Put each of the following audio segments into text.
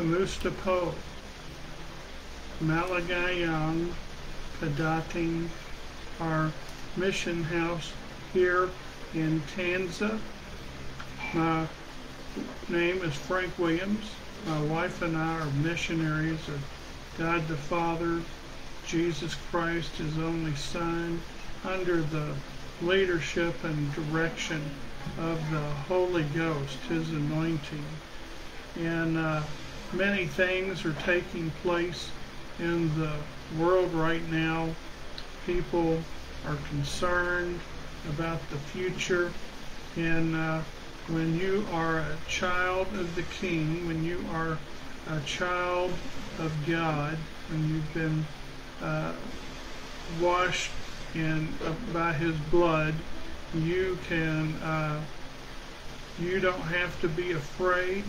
Kamustapo, Malagayang, Kadating, our mission house here in Tanza. My name is Frank Williams. My wife and I are missionaries of God the Father, Jesus Christ, His only Son, under the leadership and direction of the Holy Ghost, His anointing. And uh, many things are taking place in the world right now. People are concerned about the future. And uh, when you are a child of the King, when you are a child of God, when you've been uh, washed in uh, by His blood, you can. Uh, you don't have to be afraid.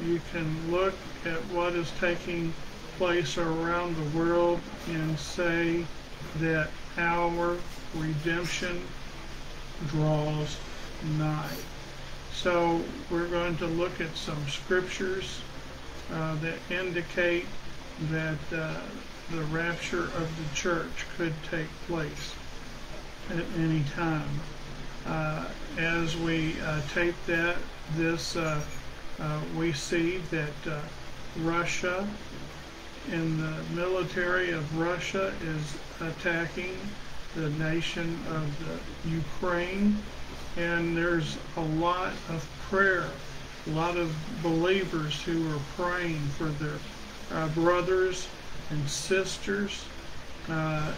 You can look at what is taking place around the world and say that our redemption draws nigh. So we're going to look at some scriptures uh, that indicate that uh, the rapture of the church could take place at any time. Uh, as we uh, tape that, this uh, we see that Russia and the military of Russia is attacking the nation of the Ukraine, and there's a lot of prayer, a lot of believers who are praying for their uh, brothers and sisters uh,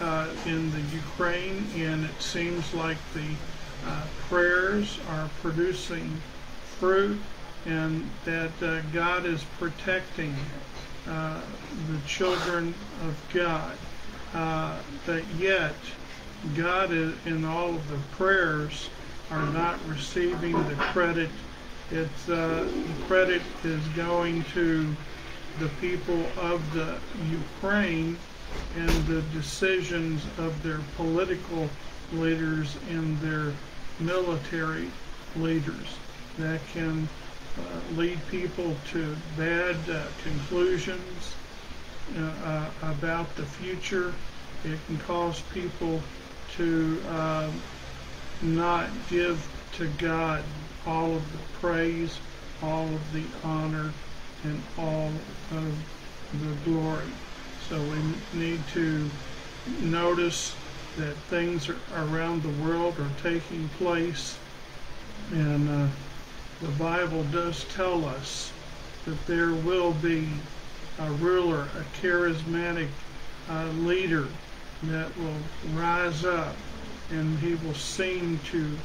uh, in the Ukraine, and it seems like the uh, prayers are producing fruit, and that uh, God is protecting uh, the children of God. Uh, that yet, God is, in all of the prayers are not receiving the credit. It's uh, the credit is going to the people of the Ukraine and the decisions of their political leaders and their military leaders that can uh, lead people to bad uh, conclusions uh, about the future. It can cause people to um, not give to God all of the praise, all of the honor, and all of the glory. So we need to notice that things around the world are taking place, and uh, the Bible does tell us that there will be a ruler, a charismatic uh, leader that will rise up, and he will seem to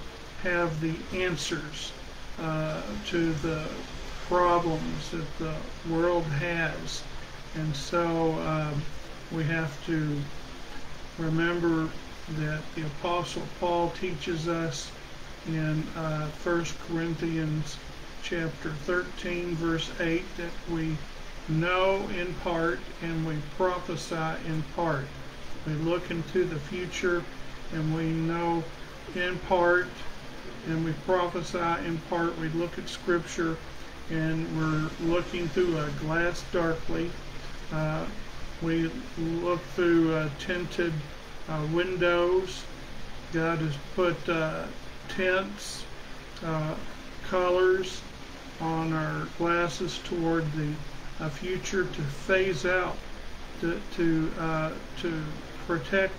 have the answers uh, to the problems that the world has. And so um, we have to remember that the Apostle Paul teaches us in uh, 1 Corinthians chapter 13, verse 8, that we know in part and we prophesy in part. We look into the future and we know in part and we prophesy in part. We look at Scripture and we're looking through a glass darkly uh, we look through uh, tinted uh, windows. God has put uh, tints, uh, colors on our glasses toward the future to phase out, to to, to protect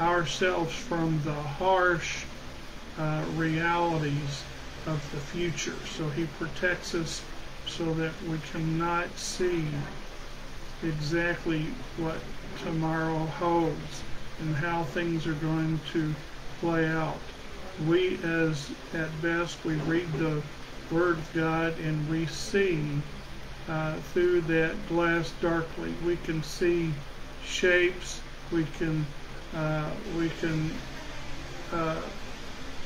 ourselves from the harsh realities of the future. So He protects us so that we cannot see exactly what tomorrow holds and how things are going to play out. We, as at best, we read the Word of God and we see uh, through that glass darkly. We can see shapes. We can uh, we can uh,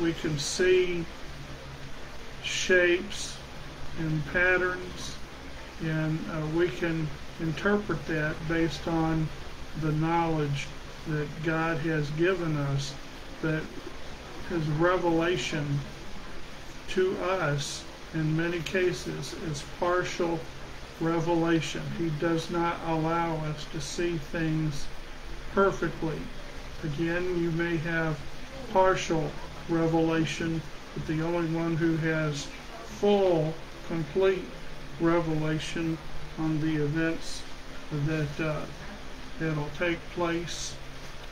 we can see shapes and patterns, and uh, we can interpret that based on the knowledge that God has given us, that His revelation to us in many cases is partial revelation. He does not allow us to see things perfectly. Again, you may have partial revelation, but the only one who has full, complete revelation on the events that uh, that'll take place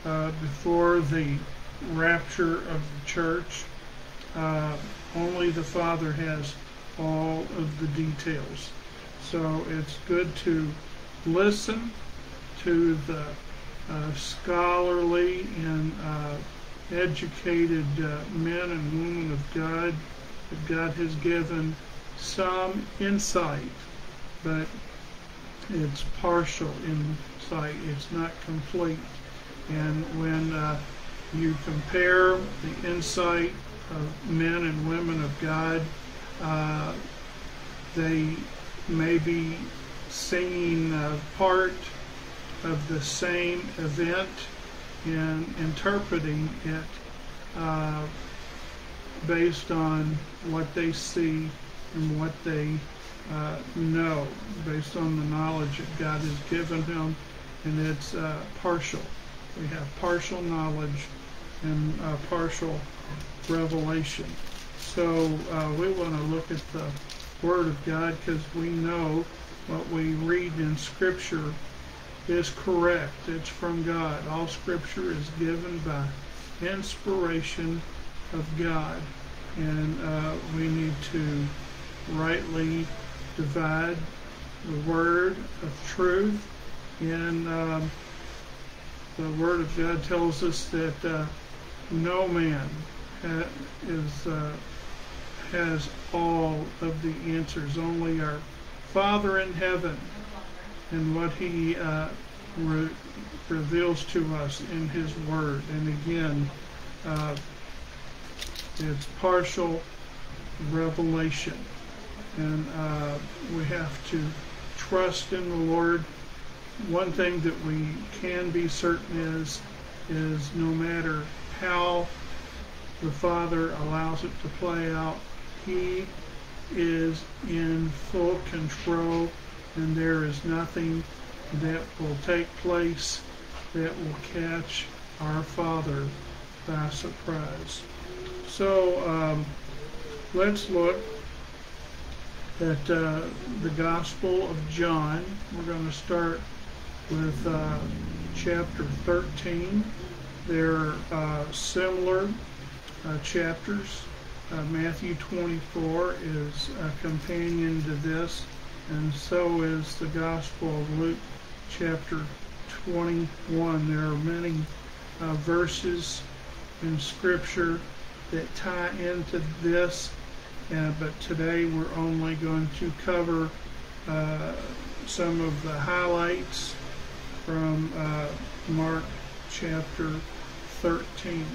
uh, before the rapture of the church. Uh, only the Father has all of the details. So it's good to listen to the uh, scholarly and uh, educated uh, men and women of God that God has given some insight, but it's partial insight. It's not complete. And when uh, you compare the insight of men and women of God, uh, they may be seeing part of the same event and interpreting it uh, based on what they see and what they uh, know, based on the knowledge that God has given them, and it's uh, partial. We have partial knowledge and uh, partial revelation. So uh, we want to look at the Word of God because we know what we read in Scripture is correct. It's from God. All Scripture is given by inspiration of God. And uh, we need to rightly divide the Word of truth. And um, the Word of God tells us that uh, no man ha- is uh, has all of the answers. Only our Father in heaven and what He uh, re- reveals to us in His Word. And again, uh, it's partial revelation, and uh, we have to trust in the Lord. One thing that we can be certain is, is no matter how the Father allows it to play out, He is in full control, and there is nothing that will take place that will catch our Father by surprise. So um, let's look at uh, the Gospel of John. We're going to start with uh, chapter 13. They're uh, similar uh, chapters. Uh, Matthew 24 is a companion to this, and so is the Gospel of Luke chapter 21. There are many uh, verses in Scripture that tie into this, uh, but today we're only going to cover uh, some of the highlights from Mark chapter 13.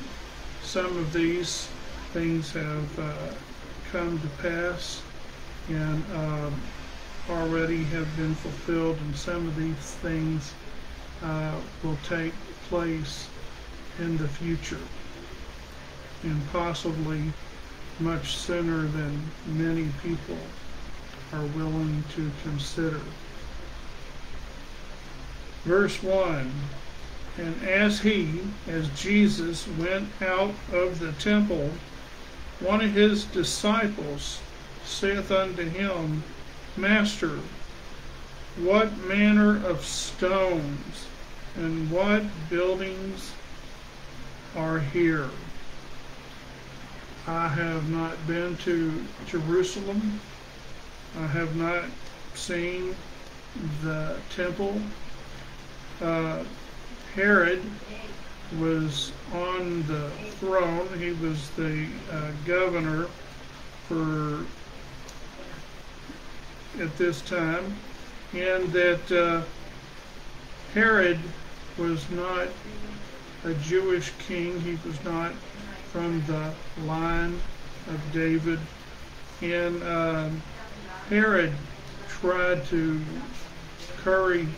Some of these things have uh, come to pass and um, already have been fulfilled, and some of these things uh, will take place in the future, and possibly much sooner than many people are willing to consider. Verse 1 And as he, as Jesus, went out of the temple, one of his disciples saith unto him, Master, what manner of stones and what buildings are here? I have not been to Jerusalem. I have not seen the temple. Uh, Herod was on the throne. He was the uh, governor for at this time, and that uh, Herod was not a Jewish king. He was not from the line of David, and uh, Herod tried to curry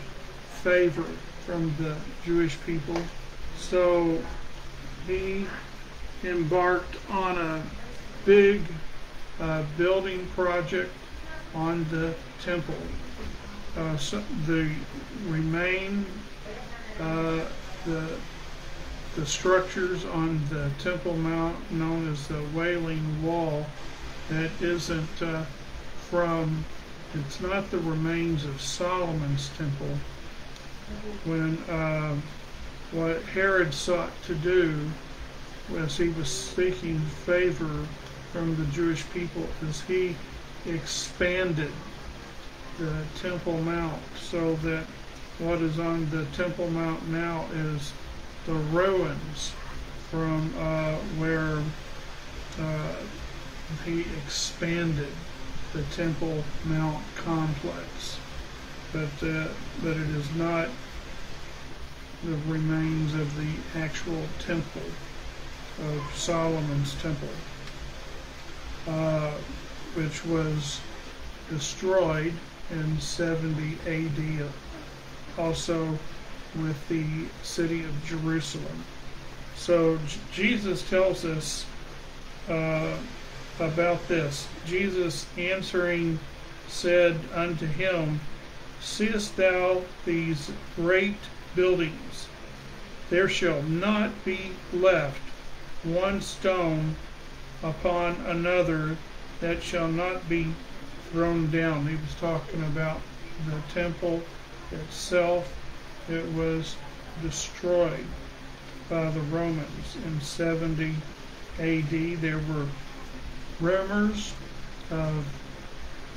favor from the Jewish people, so he embarked on a big uh, building project on the temple. Uh, so the remain uh, the the structures on the Temple Mount known as the Wailing Wall that isn't uh, from it's not the remains of Solomon's temple when uh, what Herod sought to do as he was seeking favor from the Jewish people is he expanded the Temple Mount so that what is on the Temple Mount now is the ruins from uh, where uh, he expanded the Temple Mount complex. But, uh, but it is not the remains of the actual temple of Solomon's temple, uh, which was destroyed in 70 AD, also with the city of Jerusalem. So J- Jesus tells us uh, about this. Jesus answering said unto him, Seest thou these great buildings? There shall not be left one stone upon another that shall not be thrown down. He was talking about the temple itself. It was destroyed by the Romans in 70 AD. There were rumors of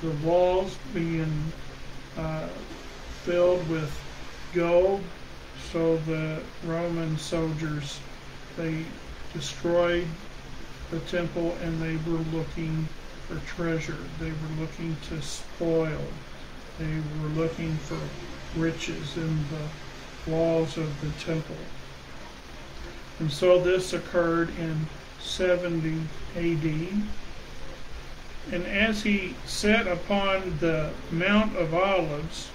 the walls being uh, filled with gold. So the Roman soldiers, they destroyed the temple and they were looking for treasure. They were looking to spoil. They were looking for riches in the walls of the temple. And so this occurred in 70 AD. And as he sat upon the Mount of Olives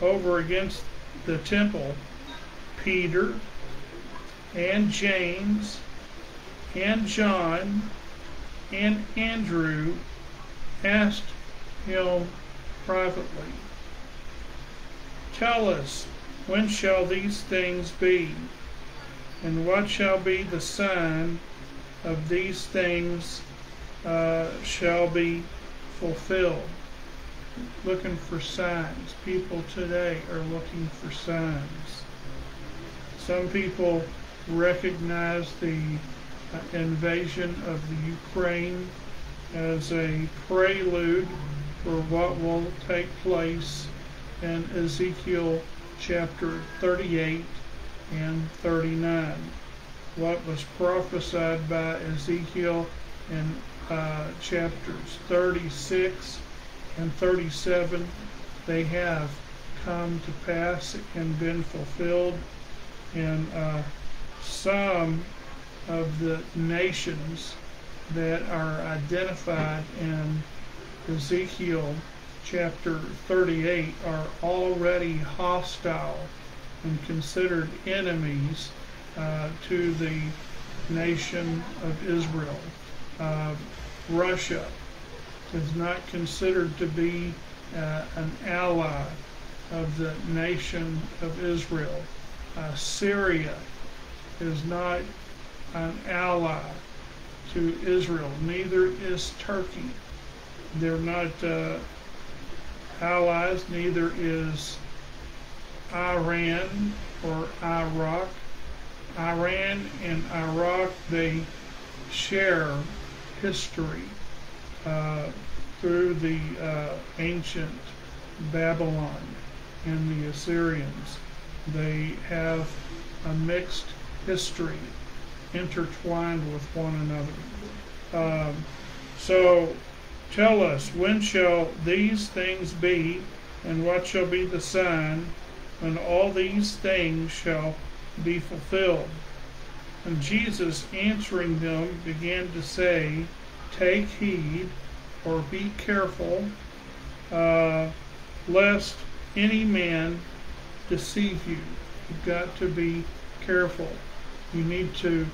over against the temple, Peter and James and John and Andrew asked him privately, Tell us, when shall these things be? And what shall be the sign of these things uh, shall be fulfilled? Looking for signs. People today are looking for signs. Some people recognize the uh, invasion of the Ukraine as a prelude for what will take place in Ezekiel chapter 38 and 39. What was prophesied by Ezekiel in uh, chapters 36 and 37, they have come to pass and been fulfilled And uh, some of the nations that are identified in Ezekiel chapter 38 are already hostile and considered enemies uh, to the nation of Israel. Russia is not considered to be uh, an ally of the nation of Israel. Uh, Syria is not an ally to Israel. Neither is Turkey. They're not uh, allies. Neither is Iran or Iraq. Iran and Iraq, they share history uh, through the uh, ancient Babylon and the Assyrians. They have a mixed history intertwined with one another. Um, so tell us, when shall these things be, and what shall be the sign when all these things shall be fulfilled? And Jesus answering them began to say, Take heed, or be careful, uh, lest any man deceive you. You've got to be careful. You need to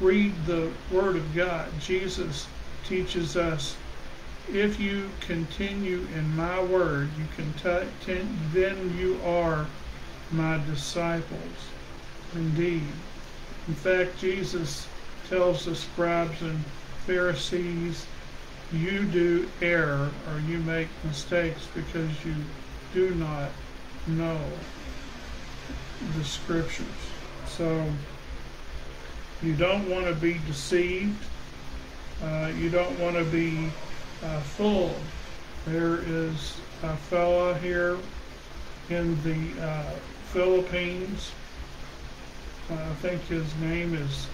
read the Word of God. Jesus teaches us if you continue in my word, you can then you are my disciples. Indeed. In fact, Jesus tells the scribes and Pharisees, you do err or you make mistakes because you do not know the scriptures. So you don't want to be deceived. Uh, you don't want to be uh, full. There is a fella here in the uh, Philippines. I think his name is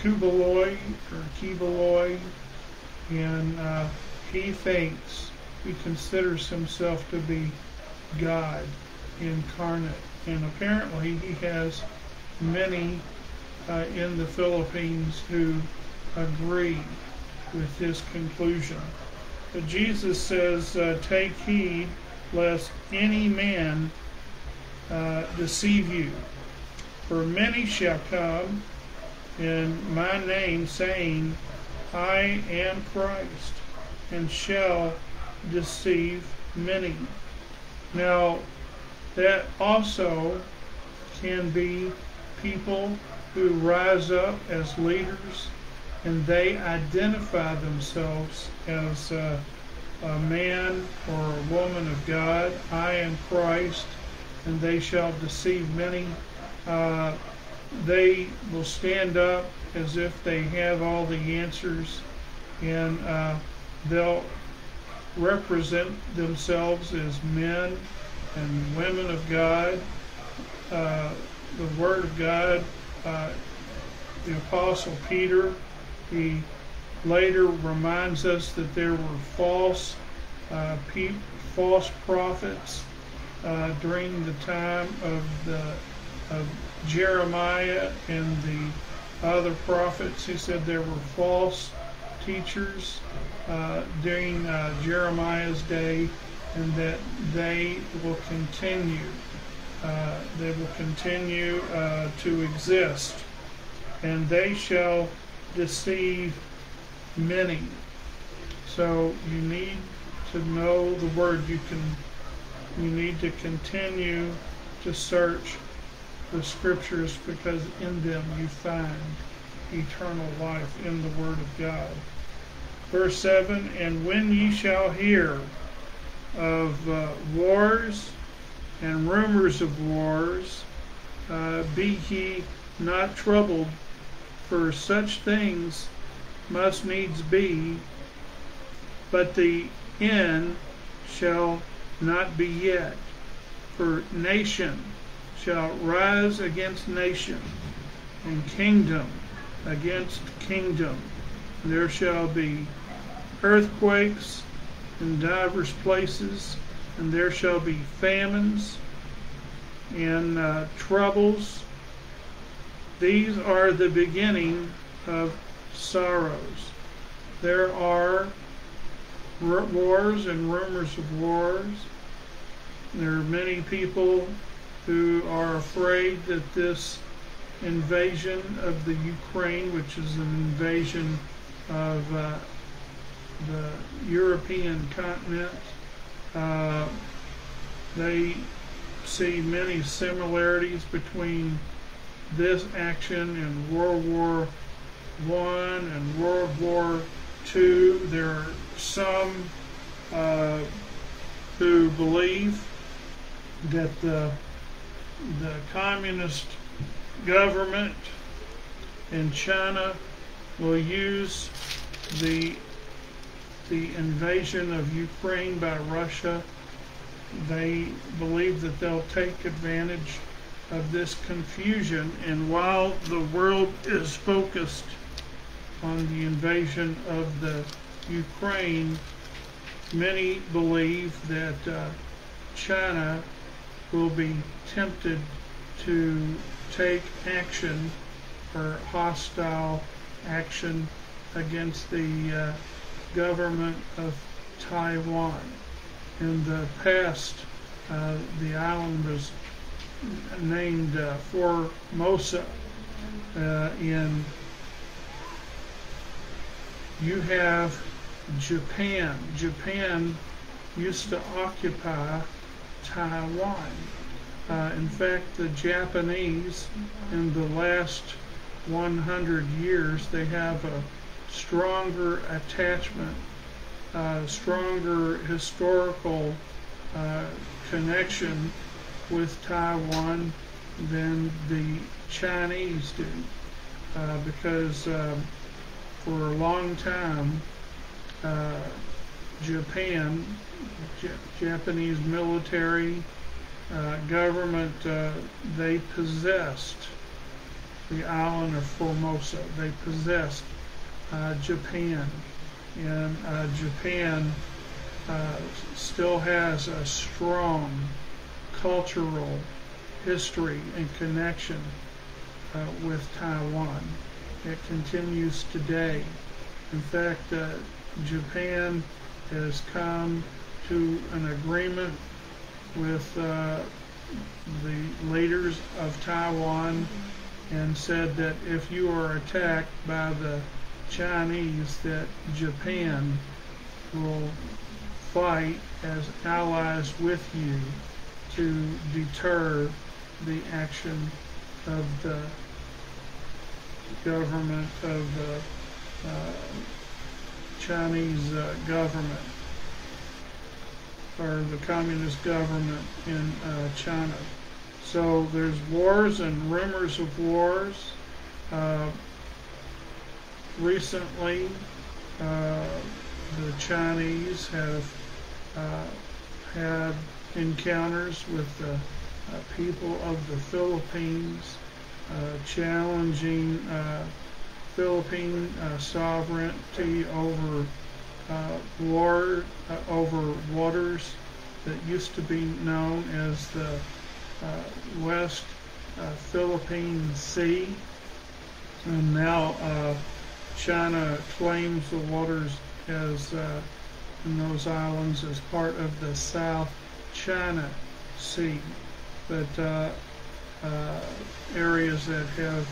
Kubaloy or Kibaloy, and uh, he thinks he considers himself to be God incarnate, and apparently he has many uh, in the Philippines who agree with his conclusion. But Jesus says, uh, Take heed lest any man uh, deceive you. For many shall come in my name, saying, I am Christ, and shall deceive many. Now, that also can be people who rise up as leaders and they identify themselves as a, a man or a woman of God. I am Christ, and they shall deceive many. Uh, they will stand up as if they have all the answers, and uh, they'll represent themselves as men and women of God. Uh, the Word of God, uh, the Apostle Peter he later reminds us that there were false uh, pe- false prophets during the time of the of Jeremiah and the other prophets. He said there were false teachers uh, during uh, Jeremiah's day, and that they will continue. Uh, they will continue uh, to exist, and they shall deceive many. So you need to know the word. You can you need to continue to search the scriptures because in them you find eternal life in the word of God. Verse 7 And when ye shall hear of uh, wars and rumors of wars, uh, be ye not troubled, for such things must needs be, but the end shall not be yet. For nation shall rise against nation, and kingdom against kingdom. There shall be earthquakes in divers places, and there shall be famines and uh, troubles these are the beginning of sorrows. There are wars and rumors of wars. There are many people who are afraid that this invasion of the Ukraine, which is an invasion of uh, the European continent, uh, they see many similarities between this action in World War One and World War Two. There are some uh, who believe that the the communist government in China will use the the invasion of Ukraine by Russia. They believe that they'll take advantage of this confusion. And while the world is focused on the invasion of the Ukraine, many believe that uh, China will be tempted to take action or hostile action against the uh, government of Taiwan. In the past, uh, the island was named uh, Formosa uh, in you have Japan. Japan used to occupy Taiwan. Uh, in fact, the Japanese, in the last 100 years, they have a stronger attachment, uh, stronger historical uh, connection with Taiwan than the Chinese do. Uh, because um, for a long time, uh, Japan, J- Japanese military, uh, government, uh, they possessed the island of Formosa. They possessed uh, Japan. And uh, Japan uh, still has a strong cultural history and connection uh, with Taiwan. It continues today. In fact, Japan has come to an agreement with uh, the leaders of Taiwan and said that if you are attacked by the Chinese, that Japan will fight as allies with you to deter the action of the government of the uh, Chinese uh, government or the communist government in uh, China. So there's wars and rumors of wars. Uh, recently, uh, the Chinese have uh, had encounters with the uh, people of the Philippines, challenging Philippine uh, sovereignty over uh, war uh, over waters that used to be known as the uh, West uh, Philippine Sea, and now uh, China claims the waters as in those islands as part of the South China Sea, but areas that have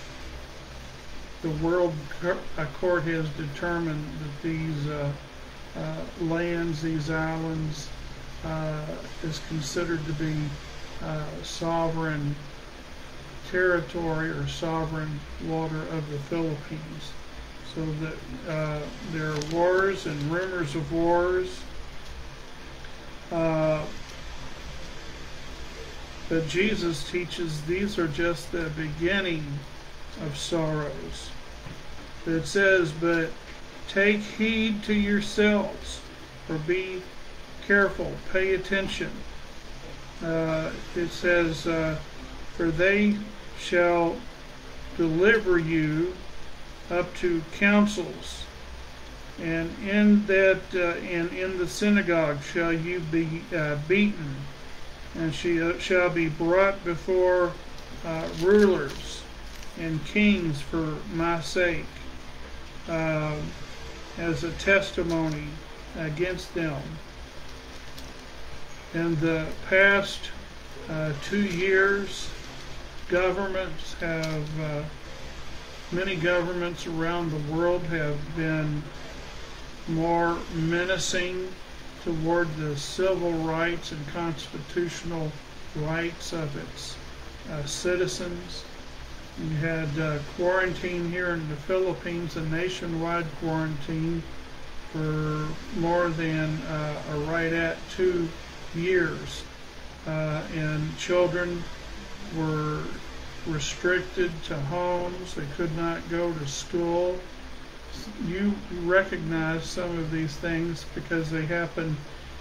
the World uh, Court has determined that these uh, uh, lands, these islands, uh, is considered to be uh, sovereign territory or sovereign water of the Philippines. So that uh, there are wars and rumors of wars. But Jesus teaches these are just the beginning of sorrows. It says, but take heed to yourselves, or be careful, pay attention. Uh, it says, uh, for they shall deliver you up to councils, and in that uh, and in the synagogue shall you be uh, beaten, and she uh, shall be brought before uh, rulers and kings for my sake, uh, as a testimony against them. In the past uh, two years, governments have, uh, many governments around the world have been more menacing toward the civil rights and constitutional rights of its uh, citizens. We had uh, quarantine here in the Philippines, a nationwide quarantine for more than uh, or right at two years. Uh, and children were restricted to homes. They could not go to school. You recognize some of these things because they happen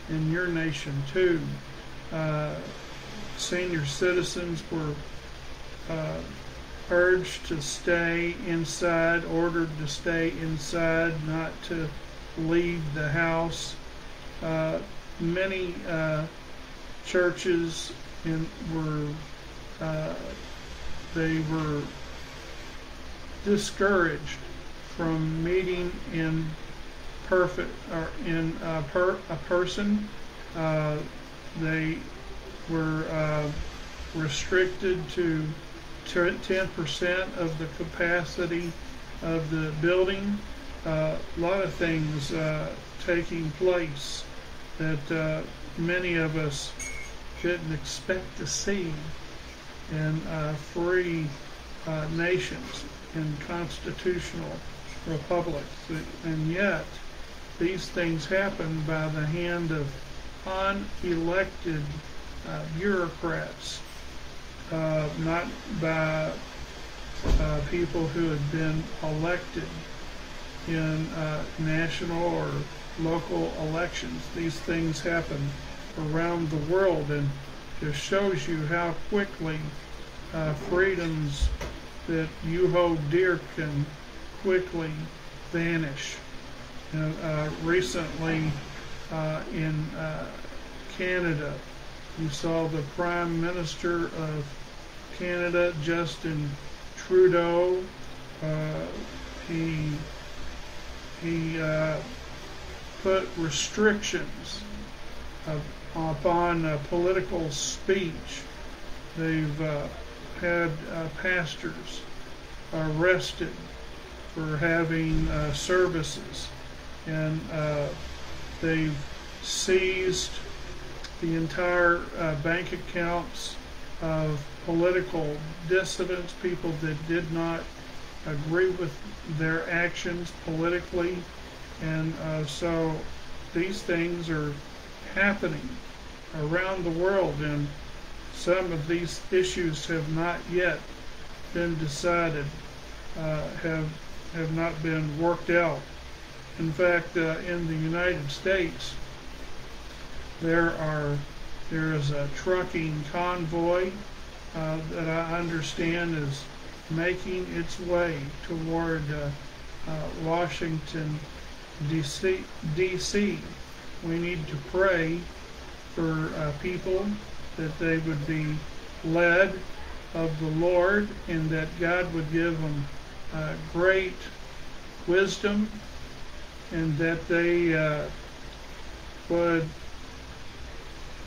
in your nation too. Uh, senior citizens were uh, urged to stay inside, ordered to stay inside, not to leave the house. Uh, many uh, churches in, were uh, they were discouraged from meeting in perfect or in a, per, a person. Uh, they were uh, restricted to 10% of the capacity of the building. uh, a lot of things uh, taking place that uh, many of us didn't expect to see in uh, free uh, nations, in constitutional republics. And yet, these things happen by the hand of unelected uh, bureaucrats, uh, not by uh, people who had been elected in uh, national or local elections. These things happen around the world and just shows you how quickly uh, freedoms that you hold dear can quickly vanish. uh, recently uh, in Canada, you saw the Prime Minister of Canada, Justin Trudeau. Uh, he he uh, put restrictions upon political speech. They've uh, had uh, pastors arrested for having uh, services, and uh, they've seized the entire uh, bank accounts of political dissidents, people that did not agree with their actions politically, and uh, so these things are happening around the world, and some of these issues have not yet been decided, uh, have have not been worked out. In fact, uh, in the United States, there are there is a trucking convoy uh, that I understand is making its way toward uh, uh, Washington, D.C. D.C we need to pray for uh, people that they would be led of the Lord and that God would give them uh, great wisdom and that they uh, would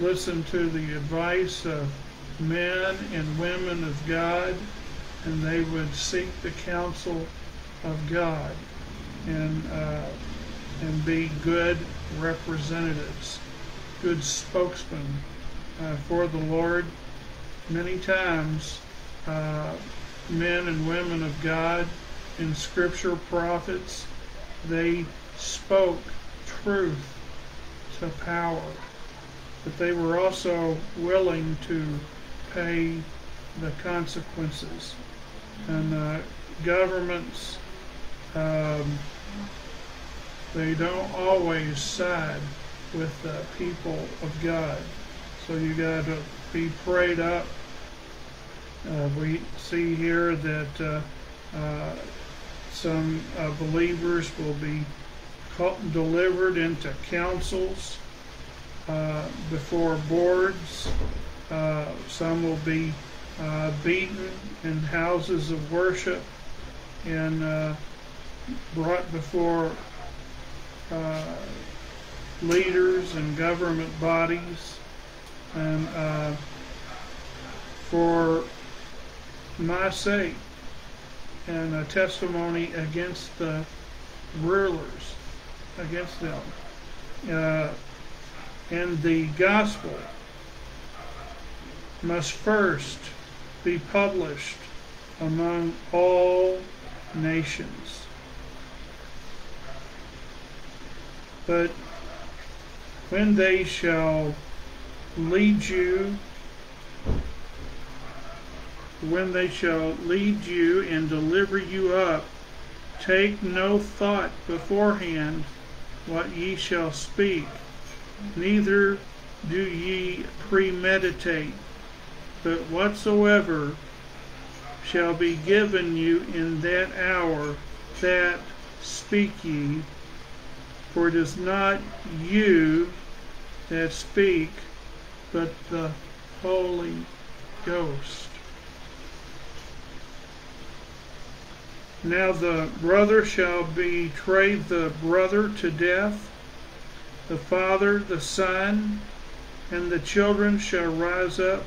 listen to the advice of men and women of God and they would seek the counsel of God and uh, and be good representatives, good spokesmen uh, for the Lord. Many times, uh, men and women of God in Scripture, prophets, they spoke truth to power, but they were also willing to pay the consequences. And uh, governments um, they don't always side with the people of God. So you got to be prayed up. Uh, we see here that uh, uh, some uh, believers will be delivered into councils uh, before boards. Uh, some will be beaten in houses of worship and brought before uh, leaders and government bodies and uh, for my sake and a testimony against the rulers, against them. And the gospel must first be published among all nations. But when they shall lead you, when they shall lead you and deliver you up, take no thought beforehand what ye shall speak, neither do ye premeditate, but whatsoever shall be given you in that hour, that speak ye, for it is not you that speak, but the Holy Ghost. Now the brother shall betray the brother to death, the father the son, and the children shall rise up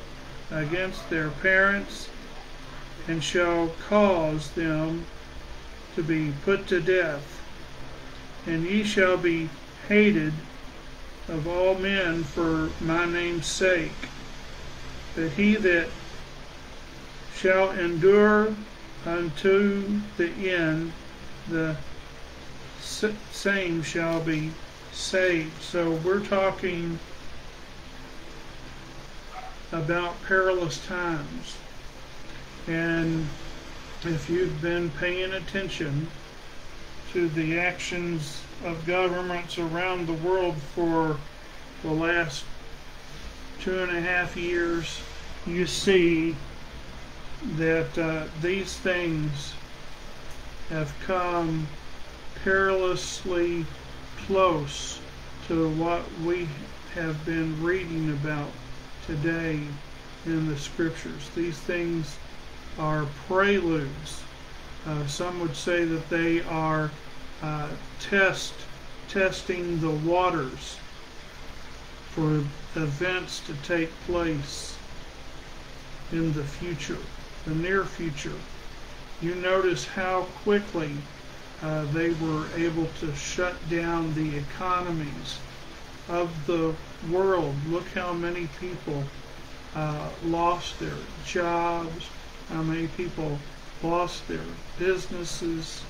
against their parents and shall cause them to be put to death and ye shall be hated of all men for my name's sake. But he that shall endure unto the end, the same shall be saved. So we're talking about perilous times. And if you've been paying attention to the actions of governments around the world for the last two and a half years, you see that uh, these things have come perilously close to what we have been reading about today in the scriptures. These things are preludes. Uh, some would say that they are uh, test testing the waters for events to take place in the future, the near future. You notice how quickly uh, they were able to shut down the economies of the world. Look how many people uh, lost their jobs, how many people lost their businesses,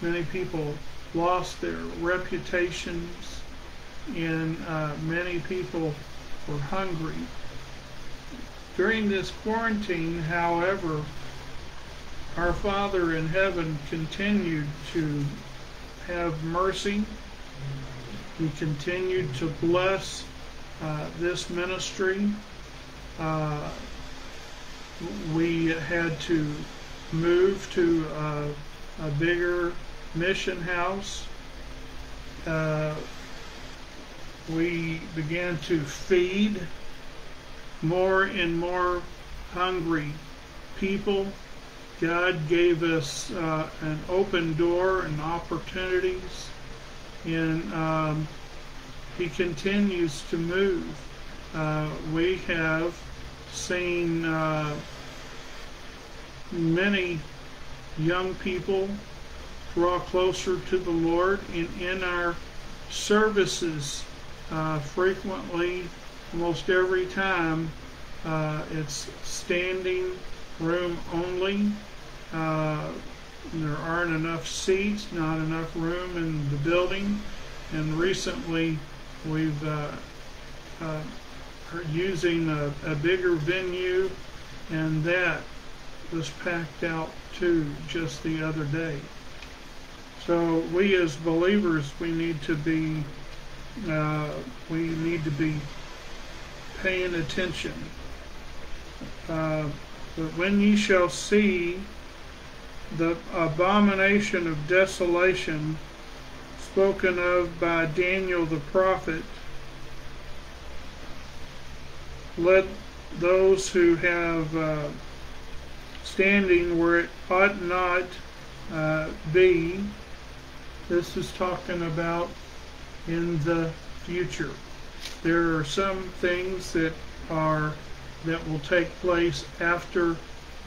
many people lost their reputations, and uh, many people were hungry. During this quarantine, however, our Father in heaven continued to have mercy. He continued to bless uh, this ministry. Uh, we had to move to uh, a bigger mission house. Uh, we began to feed more and more hungry people. God gave us uh, an open door and opportunities, and um, He continues to move. Uh, we have seen uh, many young people draw closer to the Lord, and in our services, uh, frequently, almost every time, uh, it's standing room only. Uh, there aren't enough seats, not enough room in the building, and recently we've uh, uh, using a, a bigger venue, and that was packed out too just the other day. So we as believers, we need to be, uh, we need to be paying attention. Uh, but when ye shall see the abomination of desolation spoken of by Daniel the prophet, let those who have uh, standing where it ought not uh, be. This is talking about in the future. There are some things that are that will take place after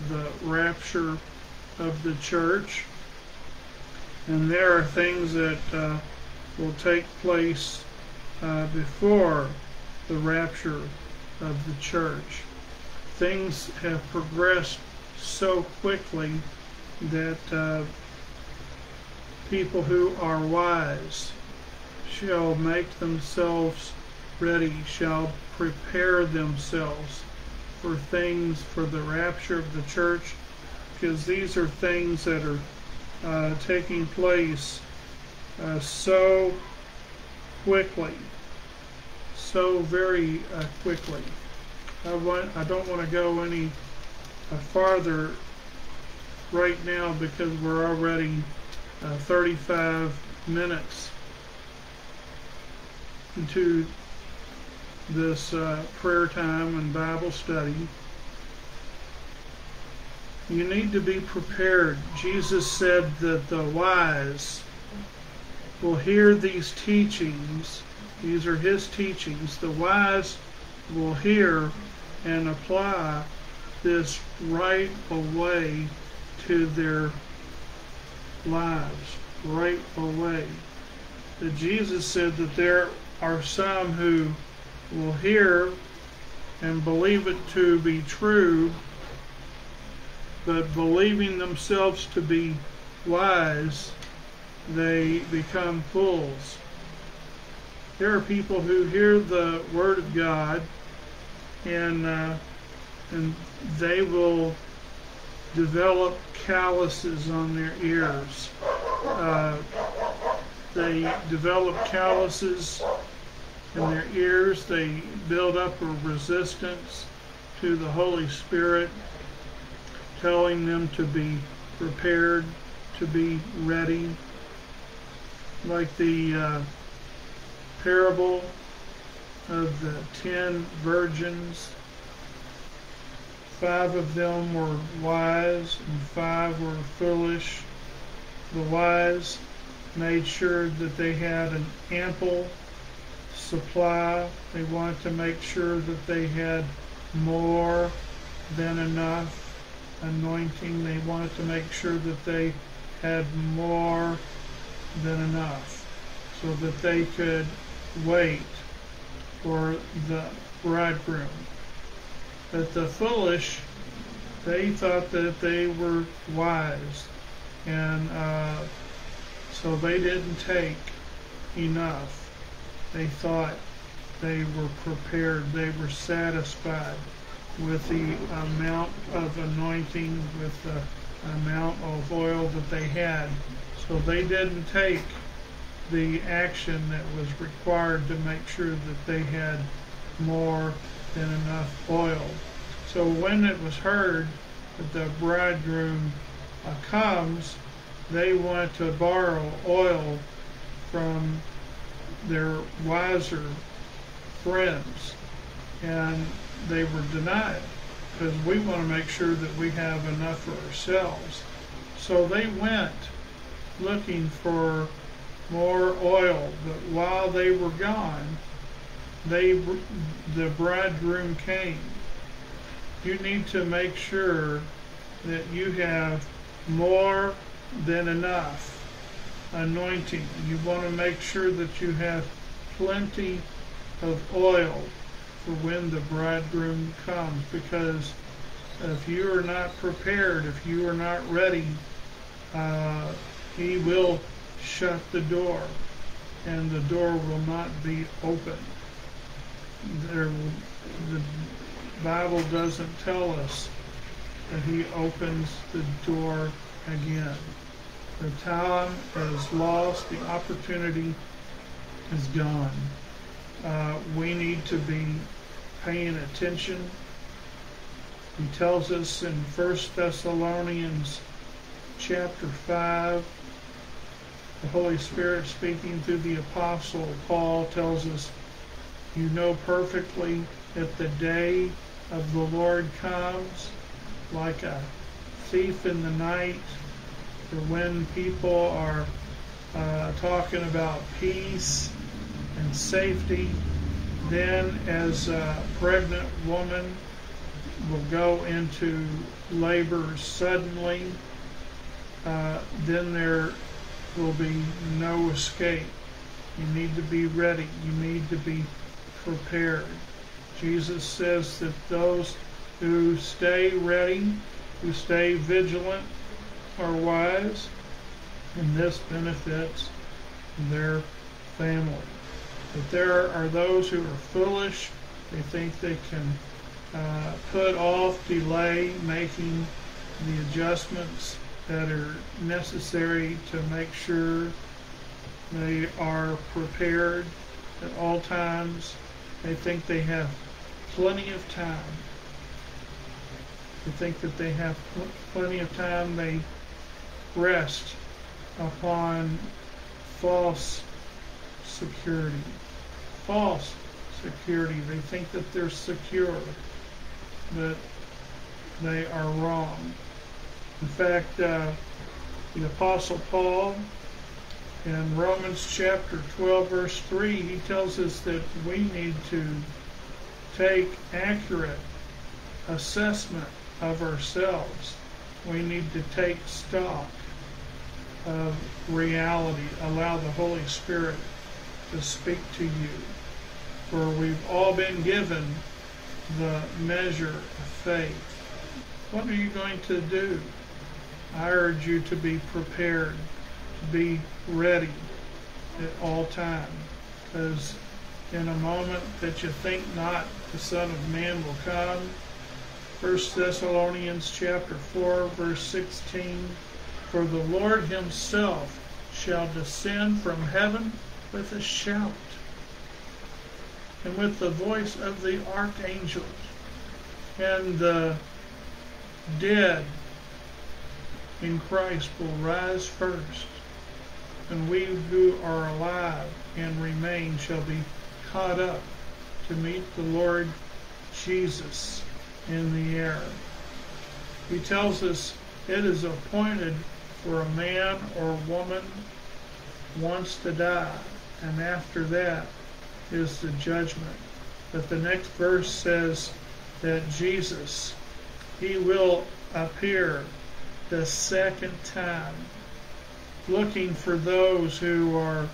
the rapture of the church, and there are things that uh, will take place uh, before the rapture of the church. Things have progressed so quickly that uh, people who are wise shall make themselves ready, shall prepare themselves for things for the rapture of the church, because these are things that are uh, taking place uh, so quickly so very uh, quickly. I, want, I don't want to go any uh, farther right now because we're already uh, 35 minutes into this uh, prayer time and Bible study. You need to be prepared. Jesus said that the wise will hear these teachings these are his teachings. The wise will hear and apply this right away to their lives, right away. that Jesus said that there are some who will hear and believe it to be true, but believing themselves to be wise, they become fools. There are people who hear the Word of God and uh, and they will develop calluses on their ears. Uh, they develop calluses in their ears. They build up a resistance to the Holy Spirit, telling them to be prepared, to be ready. Like the uh, parable of the ten virgins. Five of them were wise and five were foolish. The wise made sure that they had an ample supply. They wanted to make sure that they had more than enough anointing. They wanted to make sure that they had more than enough so that they could wait for the bridegroom. But the foolish, they thought that they were wise, and uh, so they didn't take enough. They thought they were prepared, they were satisfied with the amount of anointing, with the amount of oil that they had. So they didn't take the action that was required to make sure that they had more than enough oil. So when it was heard that the bridegroom uh, comes, they want to borrow oil from their wiser friends, and they were denied because we want to make sure that we have enough for ourselves. So they went looking for more oil. But while they were gone, they the bridegroom came. You need to make sure that you have more than enough anointing. You want to make sure that you have plenty of oil for when the bridegroom comes because if you are not prepared, if you are not ready, uh, he will shut the door, and the door will not be open. There, the Bible doesn't tell us that He opens the door again. The time is lost, the opportunity is gone. Uh, we need to be paying attention. He tells us in 1 Thessalonians chapter 5 the Holy Spirit speaking through the Apostle Paul tells us, You know perfectly that the day of the Lord comes like a thief in the night, when people are uh, talking about peace and safety, then as a pregnant woman will go into labor suddenly, uh, then there will be no escape. You need to be ready. You need to be prepared. Jesus says that those who stay ready, who stay vigilant, are wise, and this benefits their family. But there are those who are foolish. They think they can uh, put off, delay making the adjustments that are necessary to make sure they are prepared at all times. They think they have plenty of time. They think that they have pl plenty of time. They rest upon false security. False security. They think that they're secure, but they are wrong. In fact, uh, the Apostle Paul in Romans chapter 12, verse 3, he tells us that we need to take accurate assessment of ourselves. We need to take stock. of reality. Allow the Holy Spirit to speak to you. For we've all been given the measure of faith. What are you going to do? I urge you to be prepared, to be ready at all times. Because in a moment that you think not, the Son of Man will come. 1 Thessalonians chapter 4, verse 16. For the Lord himself shall descend from heaven with a shout, and with the voice of the archangels, and the dead in Christ will rise first, and we who are alive and remain shall be caught up to meet the Lord Jesus in the air. He tells us it is appointed for a man or woman once to die, and after that is the judgment. But the next verse says that Jesus, he will appear the second time, looking for those who are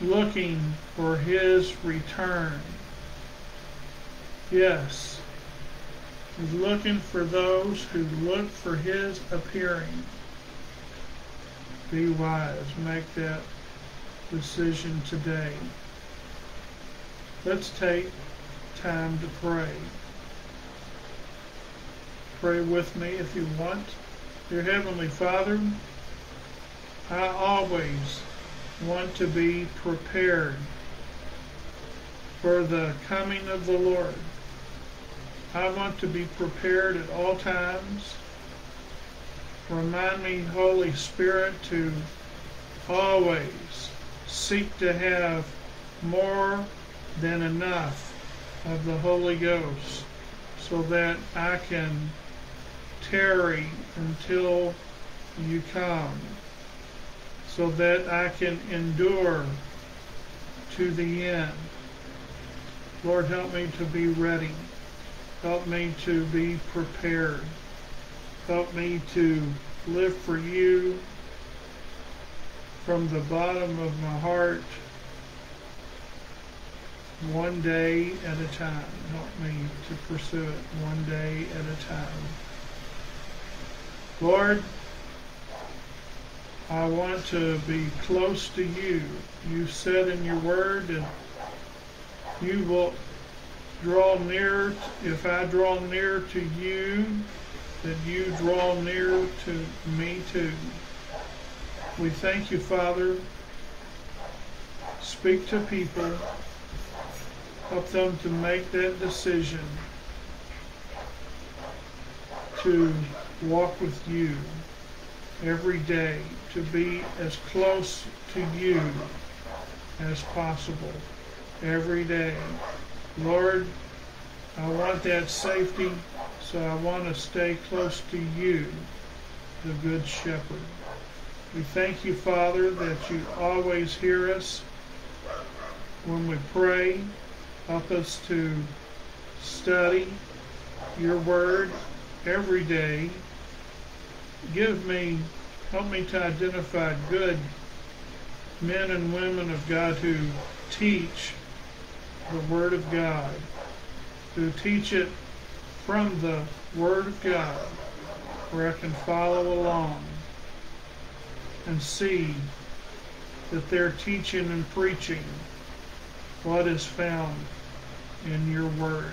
looking for his return. Yes, he's looking for those who look for his appearing. Be wise. Make that decision today. Let's take time to pray. Pray with me if you want. Dear Heavenly Father, I always want to be prepared for the coming of the Lord. I want to be prepared at all times. Remind me, Holy Spirit, to always seek to have more than enough of the Holy Ghost so that I can tarry until you come, so that I can endure to the end. Lord, help me to be ready. Help me to be prepared. Help me to live for you from the bottom of my heart one day at a time. Help me to pursue it one day at a time. Lord, I want to be close to you. You said in your word that you will draw near, if I draw near to you, that you draw near to me too. We thank you, Father. Speak to people. Help them to make that decision to walk with you every day, to be as close to you as possible every day. Lord, I want that safety, so I want to stay close to you, the Good Shepherd. We thank you, Father, that you always hear us when we pray. Help us to study your word every day. Give me, help me to identify good men and women of God who teach the Word of God, who teach it from the Word of God, where I can follow along and see that they're teaching and preaching what is found in your Word.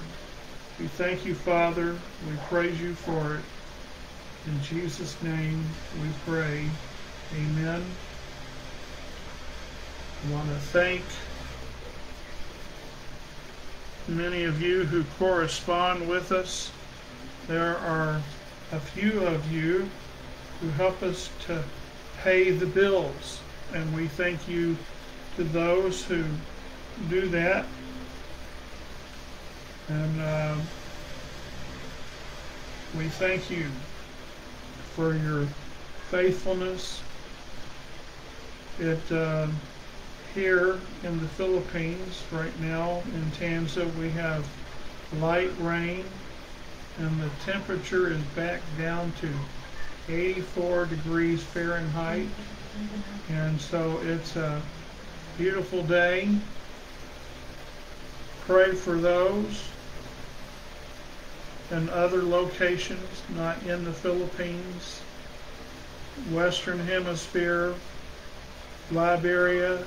We thank you, Father. We praise you for it. In Jesus' name we pray. Amen. I want to thank many of you who correspond with us. There are a few of you who help us to pay the bills, and we thank you to those who do that. And uh, we thank you for your faithfulness. It uh, here in the Philippines right now in Tanza we have light rain and the temperature is back down to 84 degrees Fahrenheit. And so it's a beautiful day. Pray for those and other locations not in the Philippines, Western Hemisphere, Liberia,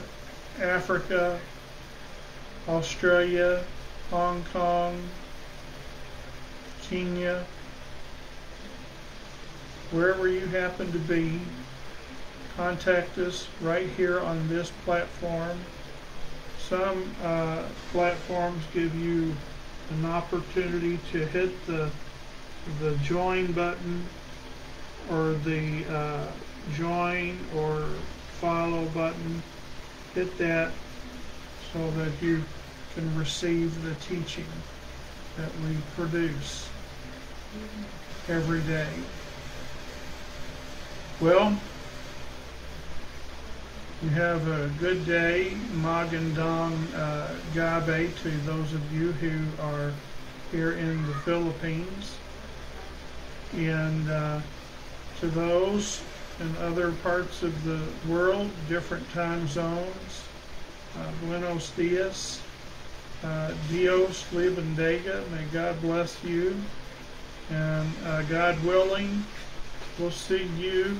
Africa, Australia, Hong Kong, Kenya, wherever you happen to be, contact us right here on this platform. Some uh, platforms give you an opportunity to hit the the join button or the uh, join or follow button. Hit that so that you can receive the teaching that we produce every day. Well, you have a good day, Magandang uh, Gabe, to those of you who are here in the Philippines. And uh, to those in other parts of the world, different time zones, uh, Buenos dias, uh, Dios Libandega, may God bless you. And uh, God willing, we'll see you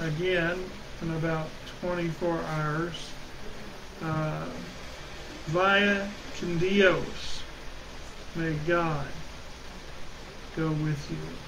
again in about 24 hours uh, via Candios. May God go with you.